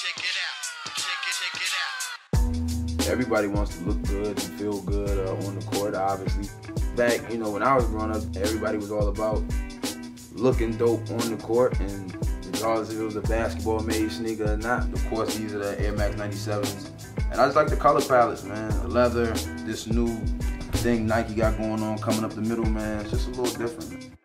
check it out. Check it, check it out. Everybody wants to look good and feel good uh, on the court, obviously. Back, you know, when I was growing up, everybody was all about looking dope on the court, and regardless if it was a basketball-made sneaker or not, of course, these are the Air Max 97s. And I just like the color palettes, man. The leather, this new thing Nike got going on coming up the middle, man. It's just a little different.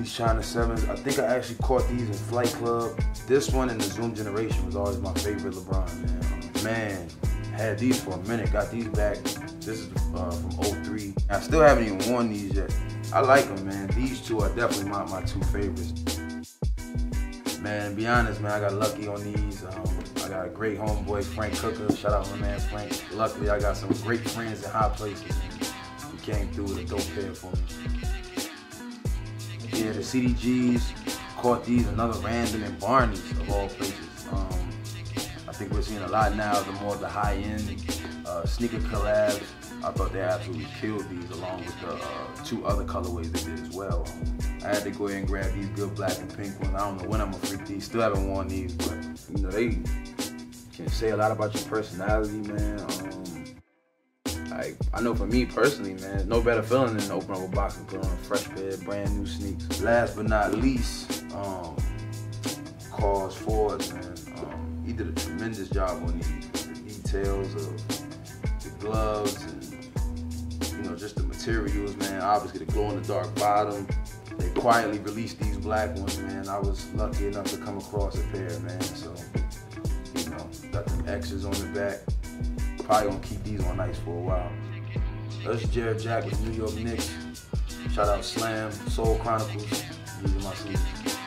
These China 7s, I think I actually caught these in Flight Club. This one and the Zoom Generation was always my favorite LeBron, man. Man, had these for a minute, got these back. This is uh, from 03. I still haven't even worn these yet. I like them, man. These two are definitely my, my two favorites. Man, be honest, man, I got lucky on these. Um, I got a great homeboy, Frank Cooker. Shout out my man Frank. Luckily, I got some great friends in high places. He came through with a dope pair for me. Yeah, the CDGs caught these, another random in Barneys of all places. Um, I think we're seeing a lot now, the more the high-end uh, sneaker collabs. I thought they absolutely killed these along with the uh, two other colorways they did as well. I had to go ahead and grab these good black and pink ones. I don't know when I'm gonna freak these. Still haven't worn these, but you know they can say a lot about your personality, man. Um, like I know for me personally, man, no better feeling than open up a box and put on a fresh pair brand new sneakers. Last but not least, um, KAWS 4s, man. Um, he did a tremendous job on these. The details of the gloves and you know just the materials, man. Obviously the glow in the dark bottom. They quietly released these black ones, man. I was lucky enough to come across a pair, man. So you know, got them X's on the back. Probably gonna keep these on ice for a while. That's Jarrett Jack with New York Knicks. Shout out Slam, Sole Chronicles. These are my sneakers.